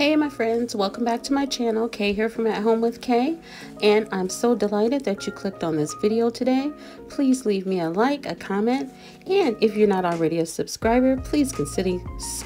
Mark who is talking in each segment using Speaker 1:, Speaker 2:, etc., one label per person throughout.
Speaker 1: Hey my friends, welcome back to my channel. Kay here from At Home with Kay. And I'm so delighted that you clicked on this video today. Please leave me a like, a comment, and if you're not already a subscriber, please consider,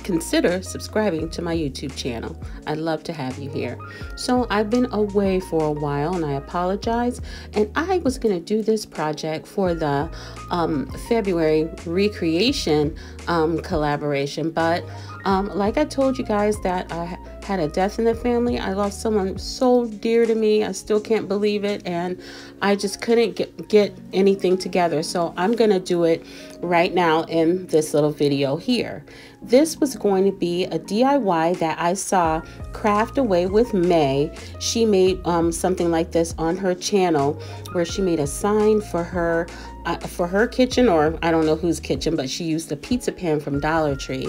Speaker 1: consider subscribing to my YouTube channel. I'd love to have you here. So I've been away for a while and I apologize. And I was going to do this project for the um, February recreation um, collaboration, but um, like I told you guys that I had a death in the family. I lost someone so dear to me. I still can't believe it. And I just couldn't get, get anything together. So I'm going to do it right now in this little video here. This was going to be a DIY that I saw Craft Away with Mae. She made um, something like this on her channel where she made a sign for her uh, for her kitchen or I don't know whose kitchen, but she used a pizza pan from Dollar Tree.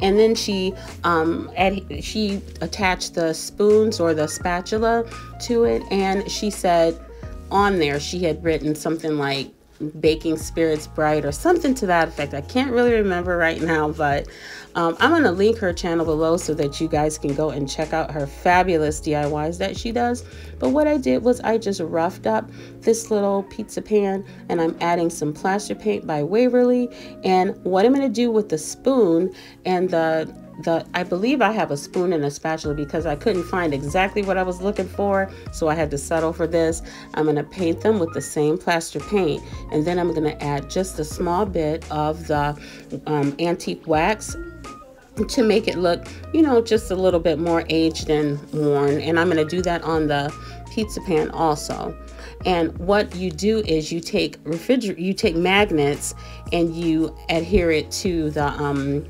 Speaker 1: And then she um, add, she attached the spoons or the spatula to it. And she said on there, she had written something like baking spirits bright or something to that effect. I can't really remember right now, but um, I'm going to link her channel below so that you guys can go and check out her fabulous DIYs that she does. But what I did was I just roughed up this little pizza pan and I'm adding some plaster paint by Waverly. And what I'm going to do with the spoon and the the I believe I have a spoon and a spatula because I couldn't find exactly what I was looking for so I had to settle for this I'm going to paint them with the same plaster paint and then I'm going to add just a small bit of the um, antique wax to make it look you know just a little bit more aged and worn. And I'm going to do that on the pizza pan also. And what you do is you take refrigerator you take magnets and you adhere it to the um,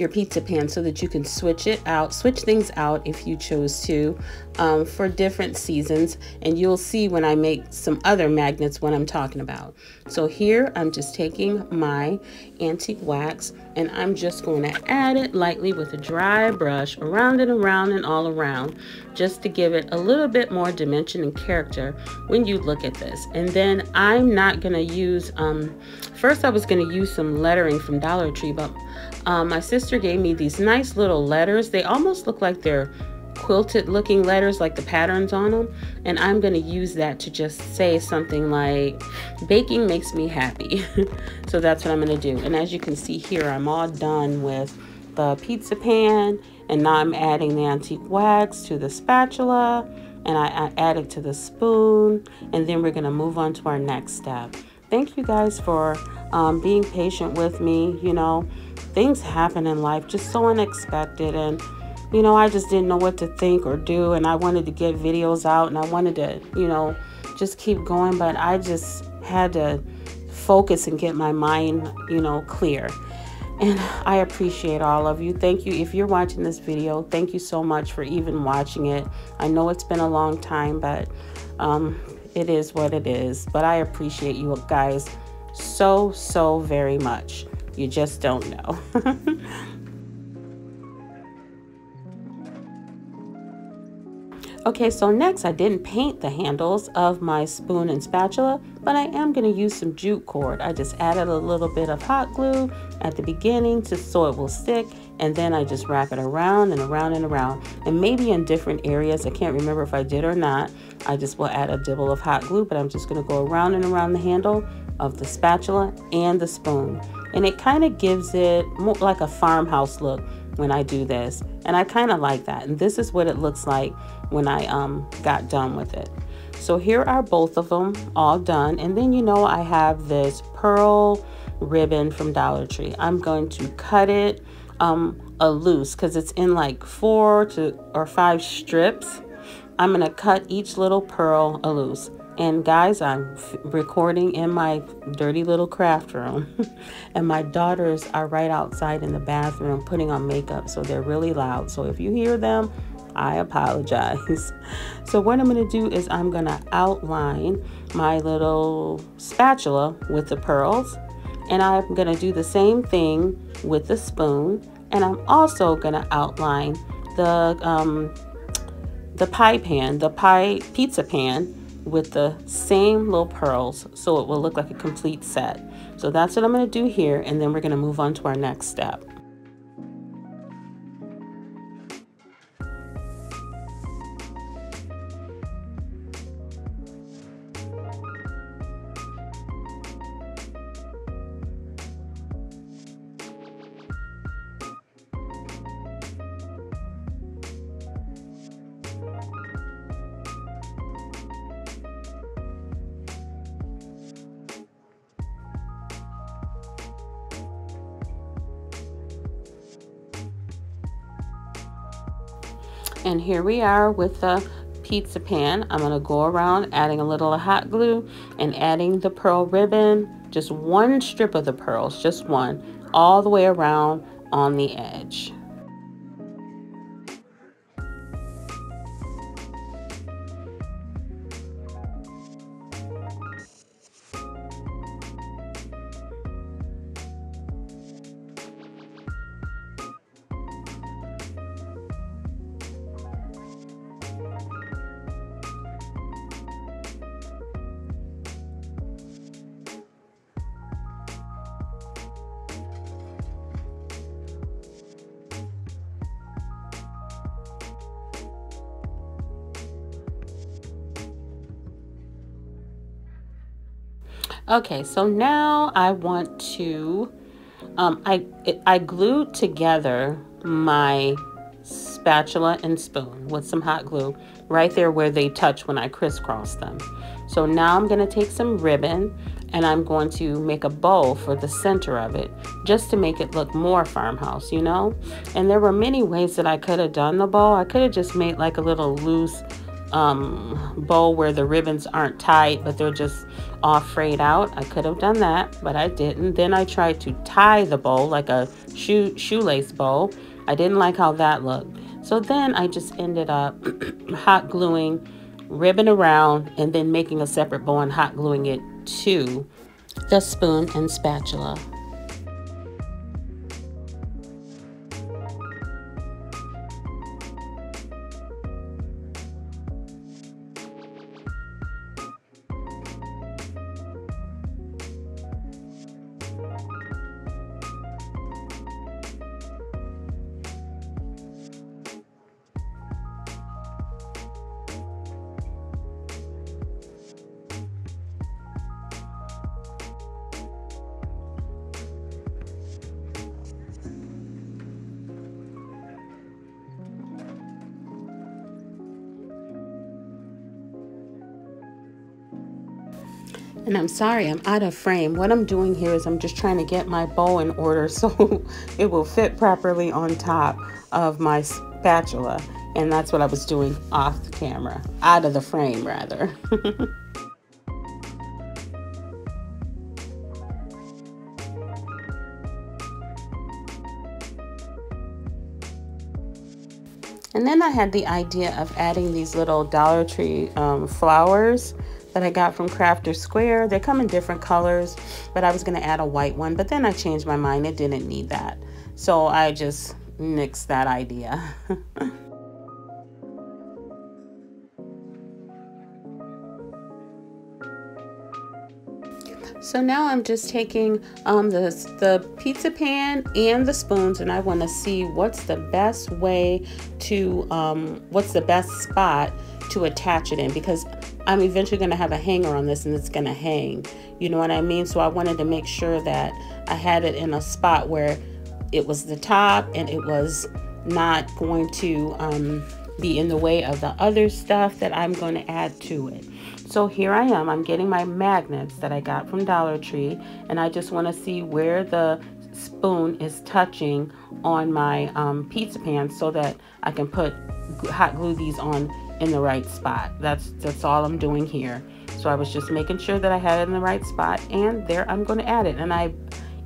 Speaker 1: your pizza pan so that you can switch it out, switch things out if you chose to um, for different seasons. And you'll see when I make some other magnets what I'm talking about. So here I'm just taking my antique wax and I'm just going to add it lightly with a dry brush around and around and all around just to give it a little bit more dimension and character when you look at this. And then I'm not going to use, um, first I was going to use some lettering from Dollar Tree, but um, my sister gave me these nice little letters. They almost look like they're quilted looking letters like the patterns on them and I'm going to use that to just say something like baking makes me happy. So that's what I'm going to do. And as you can see here I'm all done with the pizza pan and now I'm adding the antique wax to the spatula and I, I add it to the spoon and then we're going to move on to our next step thank you guys for um, being patient with me you know. Things happen in life just so unexpected and you know i just didn't know what to think or do and i wanted to get videos out and i wanted to you know just keep going but i just had to focus and get my mind you know clear. And i appreciate all of you. Thank you. If you're watching this video thank you so much for even watching it. I know it's been a long time but um, it is what it is but i appreciate you guys so so very much you just don't know. Okay, so next I didn't paint the handles of my spoon and spatula, but I am going to use some jute cord. I just added a little bit of hot glue at the beginning to so it will stick, and then I just wrap it around and around and around. And maybe in different areas, I can't remember if I did or not, I just will add a dibble of hot glue, but I'm just going to go around and around the handle of the spatula and the spoon. And it kind of gives it more like a farmhouse look when I do this. And I kind of like that. And this is what it looks like when I um, got done with it. So here are both of them all done. And then you know I have this pearl ribbon from Dollar Tree. I'm going to cut it um, a loose because it's in like four to or five strips I'm going to cut each little pearl a loose and guys, I'm recording in my dirty little craft room. and my daughters are right outside in the bathroom putting on makeup, so they're really loud. So if you hear them, I apologize. So what I'm going to do is I'm going to outline my little spatula with the pearls. And I'm going to do the same thing with the spoon. And I'm also going to outline the um, the pie pan, the pie pizza pan with the same little pearls so it will look like a complete set. So that's what I'm going to do here and then we're going to move on to our next step. Here we are with the pizza pan. I'm going to go around adding a little hot glue and adding the pearl ribbon, just one strip of the pearls, just one, all the way around on the edge. Okay, so now I want to, um, I, I glued together my spatula and spoon with some hot glue right there where they touch when I crisscross them. So now I'm going to take some ribbon and I'm going to make a bow for the center of it just to make it look more farmhouse, you know? And there were many ways that I could have done the bow. I could have just made like a little loose um, bow where the ribbons aren't tight, but they're just all frayed out. I could have done that, but I didn't. Then I tried to tie the bow like a shoe shoelace bow. I didn't like how that looked. So then I just ended up hot gluing ribbon around and then making a separate bow and hot gluing it to the spoon and spatula. And I'm sorry, I'm out of frame. What I'm doing here is I'm just trying to get my bow in order so it will fit properly on top of my spatula. And that's what I was doing off the camera, out of the frame rather. And then I had the idea of adding these little Dollar Tree um, flowers that I got from Crafter Square. They come in different colors, but I was going to add a white one, but then I changed my mind. It didn't need that. So I just nixed that idea. So now I'm just taking um, the, the pizza pan and the spoons and I want to see what's the best way to, um, what's the best spot to attach it in because I'm eventually going to have a hanger on this and it's going to hang. You know what I mean? So I wanted to make sure that I had it in a spot where it was the top and it was not going to um, be in the way of the other stuff that I'm going to add to it. So here I am. I'm getting my magnets that I got from Dollar Tree and I just want to see where the spoon is touching on my um, pizza pan so that I can put hot glue these on in the right spot. That's that's all I'm doing here. So I was just making sure that I had it in the right spot and there I'm going to add it. And I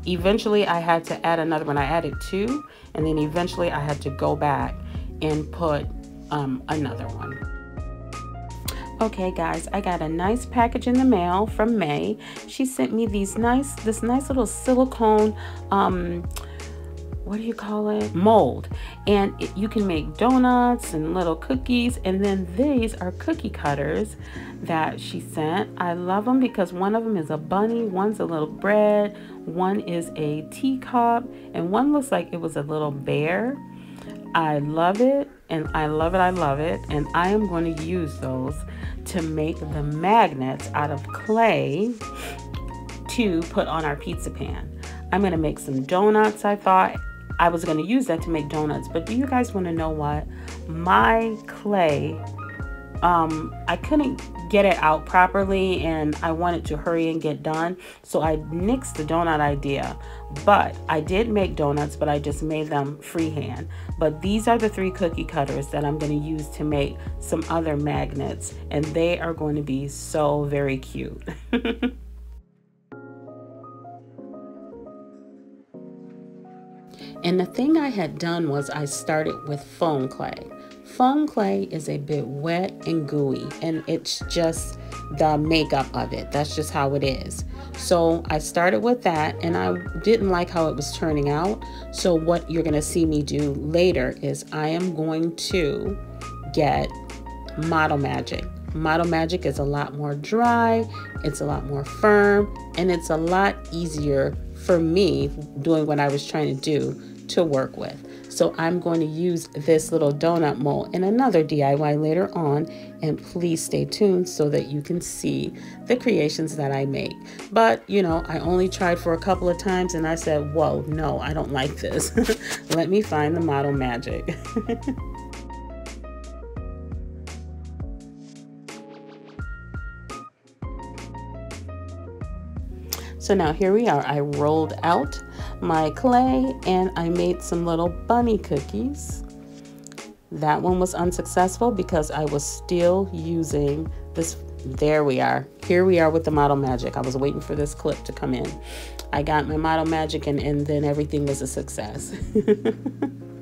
Speaker 1: eventually I had to add another one. I added two and then eventually I had to go back and put um, another one. Okay guys, I got a nice package in the mail from Mae. She sent me these nice, this nice little silicone um, what do you call it? Mold. And it, you can make donuts and little cookies. And then these are cookie cutters that she sent. I love them because one of them is a bunny one's a little bread one is a teacup and one looks like it was a little bear. I love it and i love it i love it and i am going to use those to make the magnets out of clay to put on our pizza pan I'm going to make some donuts, I thought, I was going to use that to make donuts. But do you guys want to know what? My clay um, I couldn't get it out properly and I wanted to hurry and get done. So I nixed the donut idea. But I did make donuts, but I just made them freehand. But these are the three cookie cutters that I'm going to use to make some other magnets. And they are going to be so very cute. And the thing I had done was I started with foam clay. Foam clay is a bit wet and gooey, and it's just the makeup of it. That's just how it is. So I started with that, and I didn't like how it was turning out. So, what you're going to see me do later is I am going to get Model Magic. Model Magic is a lot more dry, it's a lot more firm, and it's a lot easier for me doing what I was trying to do to work with. So I'm going to use this little donut mold in another DIY later on and please stay tuned so that you can see the creations that I make. But you know, I only tried for a couple of times and I said, whoa, no, I don't like this. Let me find the model magic. So now here we are. I rolled out my clay and I made some little bunny cookies. That one was unsuccessful because I was still using this. There we are. Here we are with the Model Magic. I was waiting for this clip to come in. I got my Model Magic and, and then everything was a success.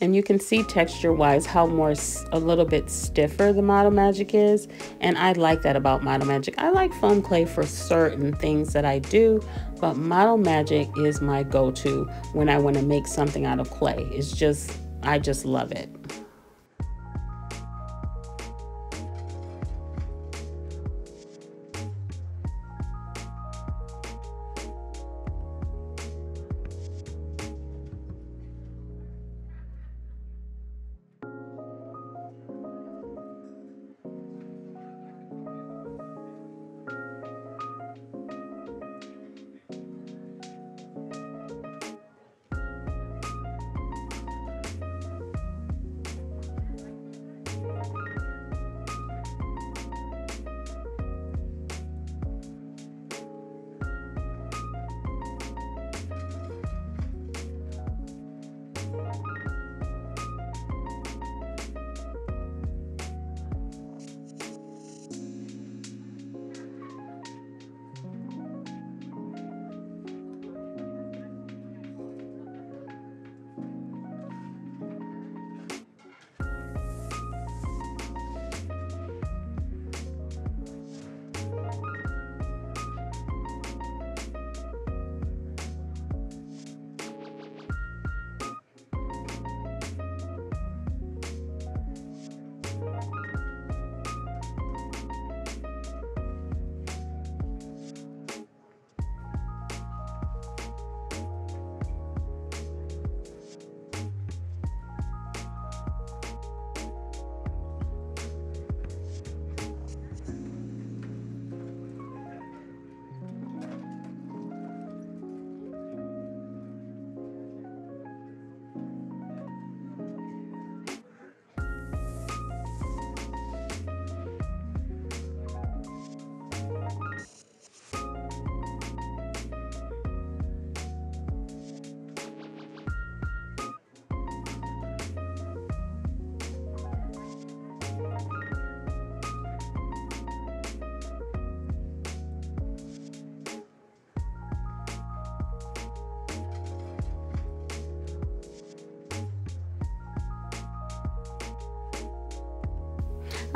Speaker 1: and you can see texture wise how more a little bit stiffer the Model Magic is and I like that about Model Magic. I like foam clay for certain things that I do but Model Magic is my go-to when I want to make something out of clay. It's just I just love it.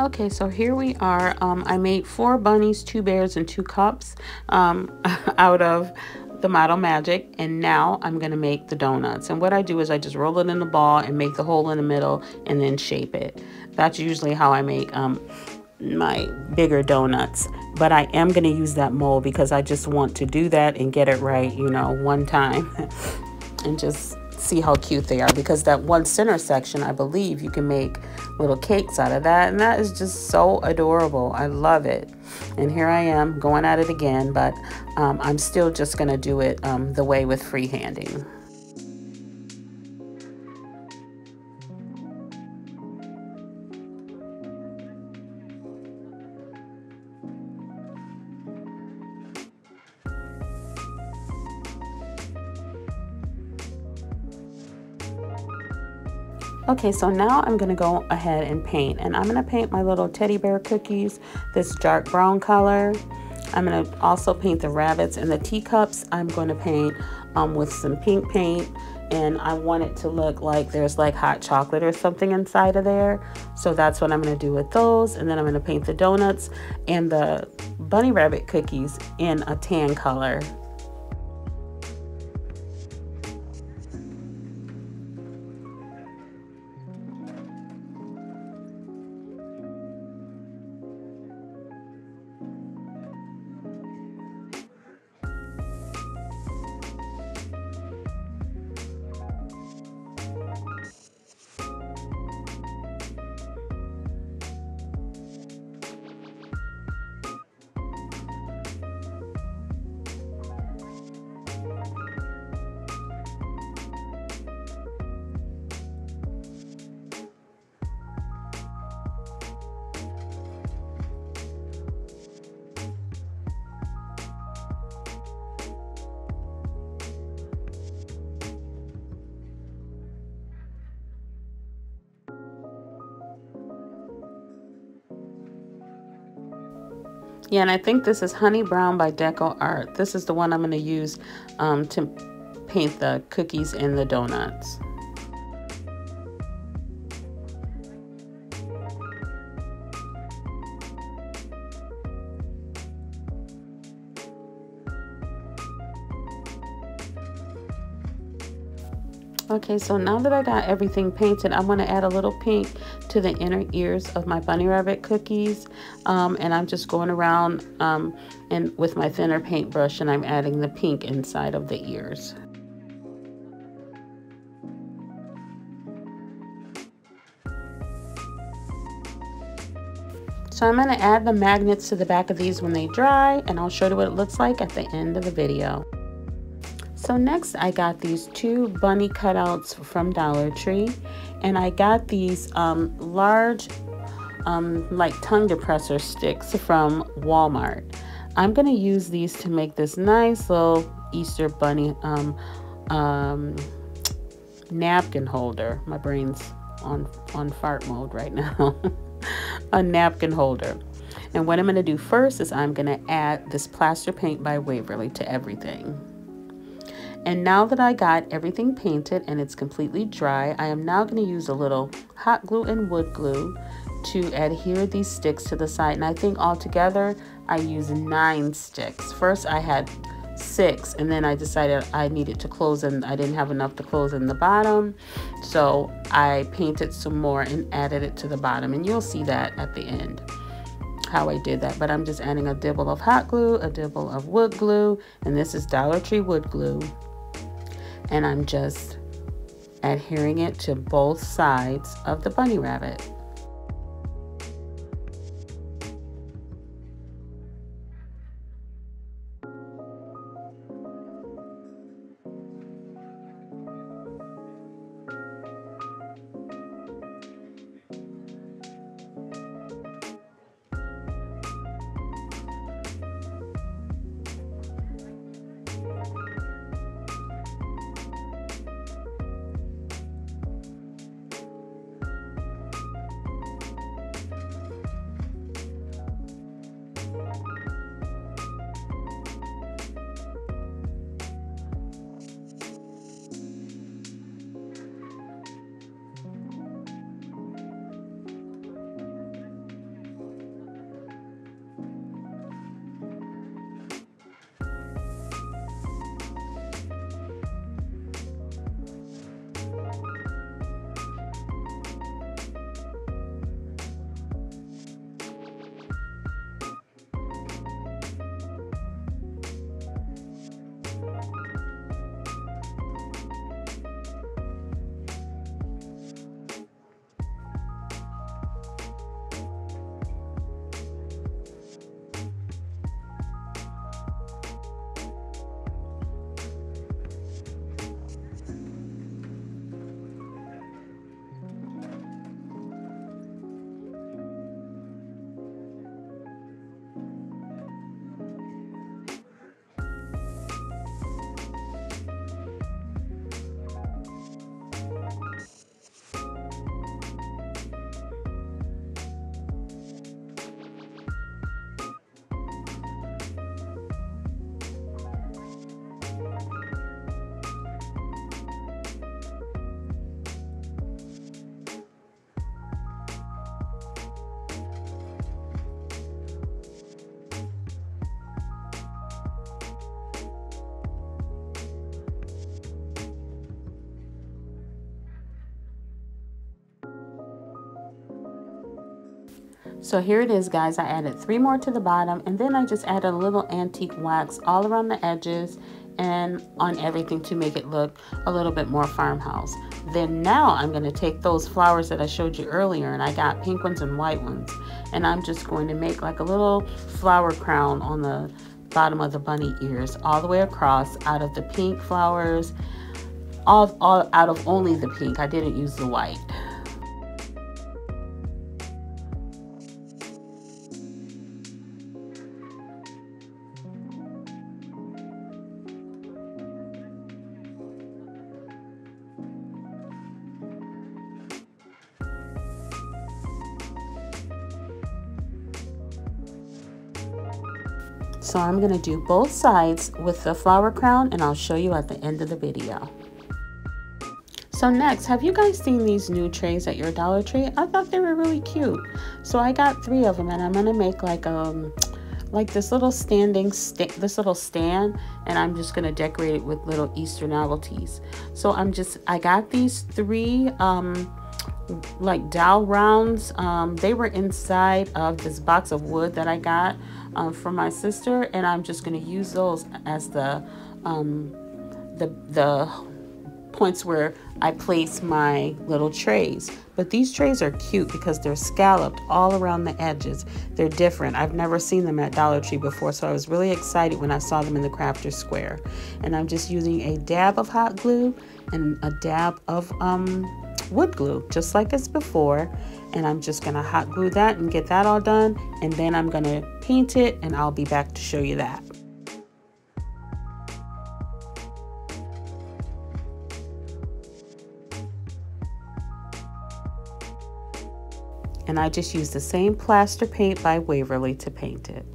Speaker 1: Okay, so here we are. Um, I made four bunnies, two bears, and two cups um, out of the Model Magic. And now I'm going to make the donuts. And what I do is I just roll it in the ball and make the hole in the middle and then shape it. That's usually how I make um, my bigger donuts. But I am going to use that mold because I just want to do that and get it right, you know, one time. and just see how cute they are because that one center section, I believe you can make little cakes out of that. And that is just so adorable. I love it. And here I am going at it again, but um, I'm still just going to do it um, the way with freehanding. Okay, so now I'm gonna go ahead and paint and I'm gonna paint my little teddy bear cookies, this dark brown color. I'm gonna also paint the rabbits and the teacups. I'm gonna paint um, with some pink paint and I want it to look like there's like hot chocolate or something inside of there. So that's what I'm gonna do with those. And then I'm gonna paint the donuts and the bunny rabbit cookies in a tan color. Yeah, and I think this is Honey Brown by Deco Art. This is the one I'm going to use um, to paint the cookies and the donuts. Okay, so now that I got everything painted, I'm going to add a little pink to the inner ears of my bunny rabbit cookies. Um, and I'm just going around um, and with my thinner paintbrush and I'm adding the pink inside of the ears. So I'm going to add the magnets to the back of these when they dry and I'll show you what it looks like at the end of the video. So next I got these two bunny cutouts from Dollar Tree and I got these um, large um, like tongue depressor sticks from Walmart. I'm going to use these to make this nice little Easter bunny um, um, napkin holder. My brain's on, on fart mode right now. A napkin holder. And what I'm going to do first is I'm going to add this plaster paint by Waverly to everything. And now that I got everything painted and it's completely dry, I am now going to use a little hot glue and wood glue to adhere these sticks to the side. And I think altogether I used nine sticks. First I had six and then I decided I needed to close and I didn't have enough to close in the bottom. So I painted some more and added it to the bottom and you'll see that at the end how I did that. But I'm just adding a dibble of hot glue, a dibble of wood glue, and this is Dollar Tree wood glue and I'm just adhering it to both sides of the bunny rabbit. So here it is guys, I added three more to the bottom and then I just added a little antique wax all around the edges and on everything to make it look a little bit more farmhouse. Then now I'm going to take those flowers that I showed you earlier and I got pink ones and white ones and I'm just going to make like a little flower crown on the bottom of the bunny ears all the way across out of the pink flowers all, all out of only the pink. I didn't use the white. So I'm going to do both sides with the flower crown and I'll show you at the end of the video. So next, have you guys seen these new trays at your Dollar Tree? I thought they were really cute. So I got three of them and I'm going to make like um like this little standing st this little stand and I'm just going to decorate it with little Easter novelties. So I'm just I got these three um like dowel rounds. Um, they were inside of this box of wood that I got um, from my sister, and I'm just going to use those as the um, the the points where I place my little trays. But these trays are cute because they're scalloped all around the edges. They're different. I've never seen them at Dollar Tree before, so I was really excited when I saw them in the Crafter Square. And I'm just using a dab of hot glue and a dab of um, wood glue, just like as before and I'm just gonna hot glue that and get that all done and then I'm gonna paint it and I'll be back to show you that. And I just used the same plaster paint by Waverly to paint it.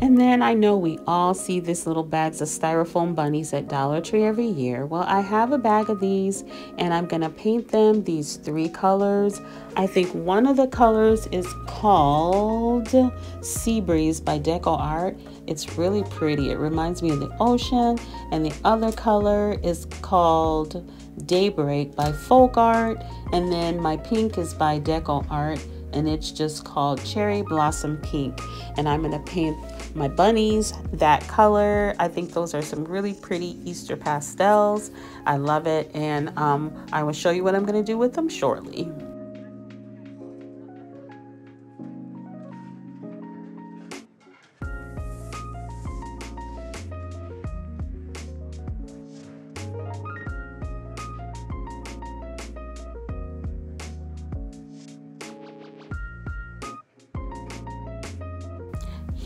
Speaker 1: And then I know we all see these little bags of styrofoam bunnies at Dollar Tree every year. Well, I have a bag of these and I'm going to paint them these three colors. I think one of the colors is called Sea Breeze by Deco Art. It's really pretty. It reminds me of the ocean. And the other color is called Daybreak by Folk Art. And then my pink is by Deco Art and it's just called Cherry Blossom Pink. And I'm going to paint my bunnies that color. I think those are some really pretty Easter pastels. I love it. And um, I will show you what I'm going to do with them shortly.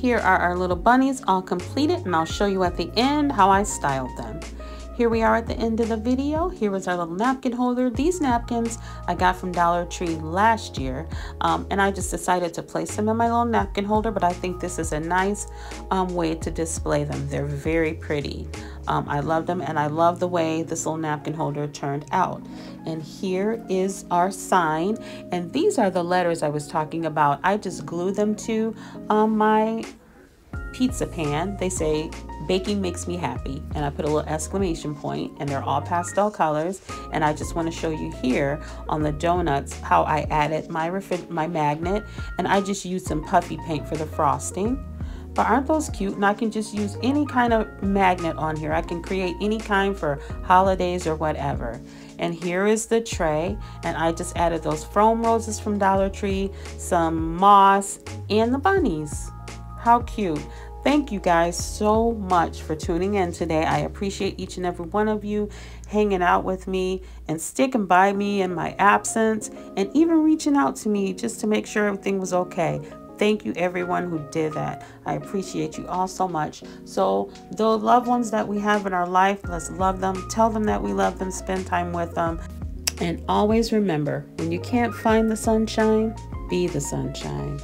Speaker 1: Here are our little bunnies all completed and I'll show you at the end how I styled them. Here we are at the end of the video. Here is our little napkin holder. These napkins I got from Dollar Tree last year um, and I just decided to place them in my little napkin holder but I think this is a nice um, way to display them. They're very pretty. Um, I love them and I love the way this little napkin holder turned out. And here is our sign and these are the letters I was talking about. I just glued them to um, my pizza pan. They say baking makes me happy and I put a little exclamation point and they're all pastel colors and I just want to show you here on the donuts how I added my my magnet and I just used some puffy paint for the frosting but aren't those cute? And I can just use any kind of magnet on here. I can create any kind for holidays or whatever. And here is the tray. And I just added those foam roses from Dollar Tree, some moss, and the bunnies. How cute. Thank you guys so much for tuning in today. I appreciate each and every one of you hanging out with me and sticking by me in my absence and even reaching out to me just to make sure everything was okay. Thank you, everyone who did that. I appreciate you all so much. So, the loved ones that we have in our life, let's love them. Tell them that we love them. Spend time with them. And always remember when you can't find the sunshine, be the sunshine.